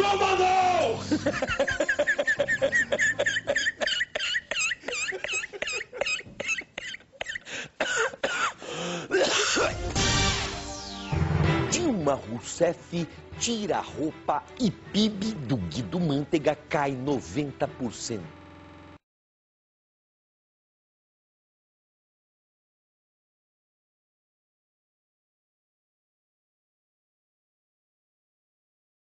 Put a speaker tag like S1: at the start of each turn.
S1: não!
S2: Dilma Rousseff tira a roupa e PIB do Guido Mantega cai 90%.